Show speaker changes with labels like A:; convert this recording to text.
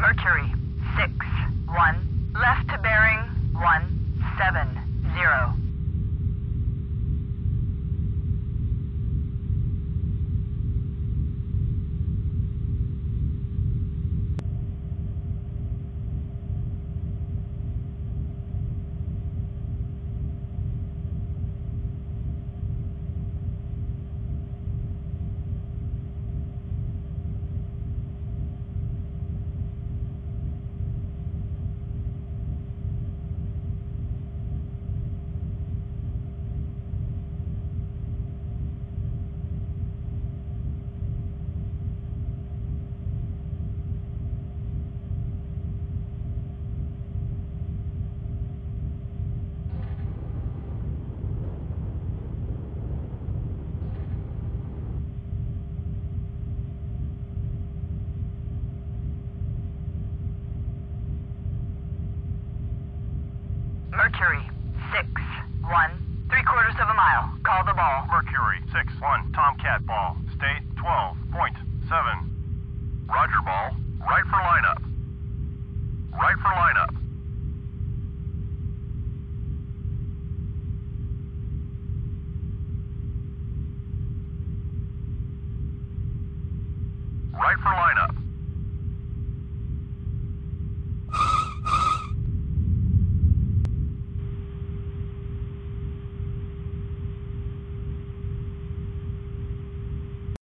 A: Mercury, 6, 1. Left to bearing, 1, 7, 0. Mercury, 6, 1. Three quarters of a mile. Call the ball.
B: Mercury, 6-1, Tomcat ball. State 12.7. Roger ball. Right for lineup. Right for lineup. Right for lineup.